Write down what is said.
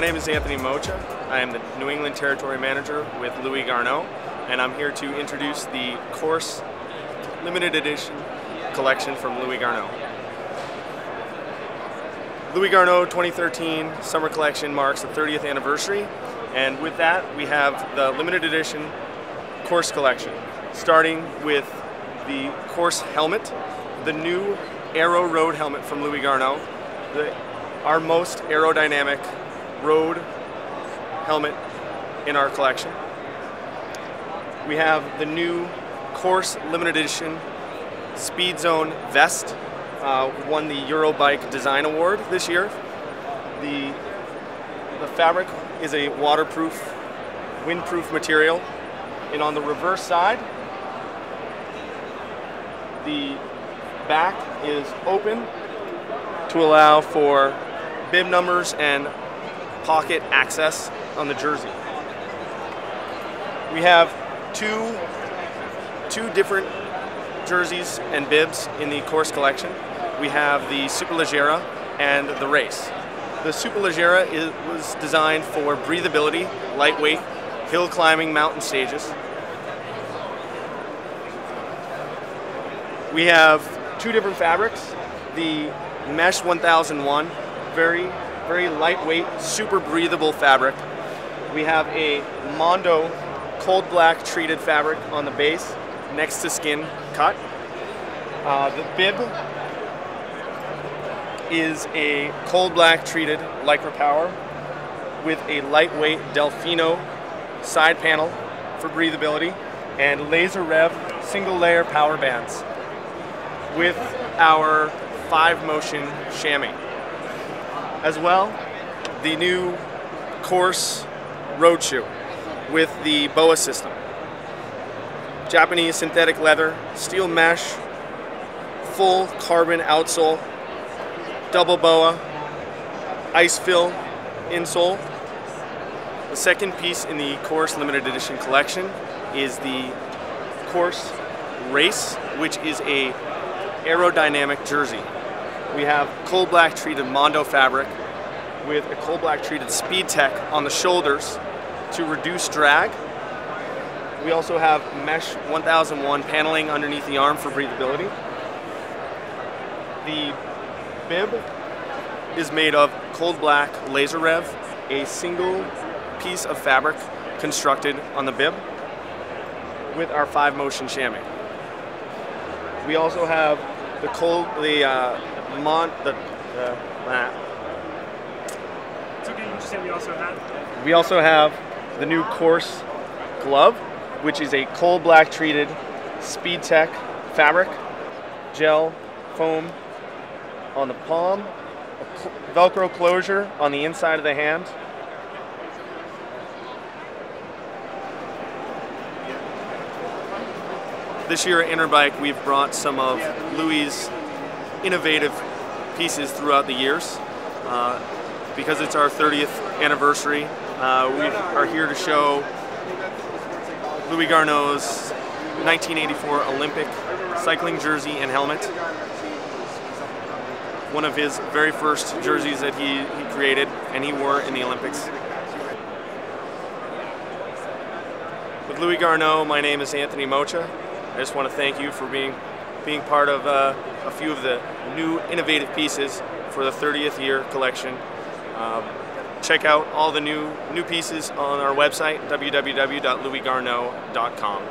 My name is Anthony Mocha. I am the New England Territory Manager with Louis Garneau, and I'm here to introduce the Course limited edition collection from Louis Garneau. Louis Garneau 2013 Summer Collection marks the 30th anniversary, and with that we have the limited edition Course collection, starting with the Course helmet, the new Aero Road helmet from Louis Garneau, the, our most aerodynamic road helmet in our collection. We have the new Course limited edition Speed Zone vest. Uh, won the Eurobike Design Award this year. The, the fabric is a waterproof, windproof material. And on the reverse side, the back is open to allow for bib numbers and pocket access on the jersey. We have two, two different jerseys and bibs in the course collection. We have the Superleggera and the Race. The Superleggera was designed for breathability, lightweight, hill climbing mountain stages. We have two different fabrics. The Mesh 1001, very very lightweight, super breathable fabric. We have a Mondo cold black treated fabric on the base, next to skin cut. Uh, the bib is a cold black treated Lycra Power with a lightweight Delfino side panel for breathability and laser rev single layer power bands with our five motion chamois. As well, the new Course road shoe with the BOA system. Japanese synthetic leather, steel mesh, full carbon outsole, double BOA, ice fill insole. The second piece in the Course limited edition collection is the Course Race, which is a aerodynamic jersey. We have cold black treated Mondo fabric with a cold black treated Speed Tech on the shoulders to reduce drag. We also have Mesh 1001 paneling underneath the arm for breathability. The bib is made of cold black laser rev, a single piece of fabric constructed on the bib with our five motion chamois. We also have the cold, the uh, Mon, the, the uh, It's okay, you just say we also have. we also have the new Course glove, which is a cold black treated Speed Tech fabric, gel foam on the palm, cl- Velcro closure on the inside of the hand. This year at Interbike, we've brought some of Louis' innovative pieces throughout the years. Uh, because it's our 30th anniversary, uh, we are here to show Louis Garneau's 1984 Olympic cycling jersey and helmet. One of his very first jerseys that he, he created and he wore in the Olympics. With Louis Garneau, my name is Anthony Mocha. I just want to thank you for being being part of uh, a few of the new innovative pieces for the 30th year collection. Um, check out all the new new pieces on our website www.louisgarneau.com.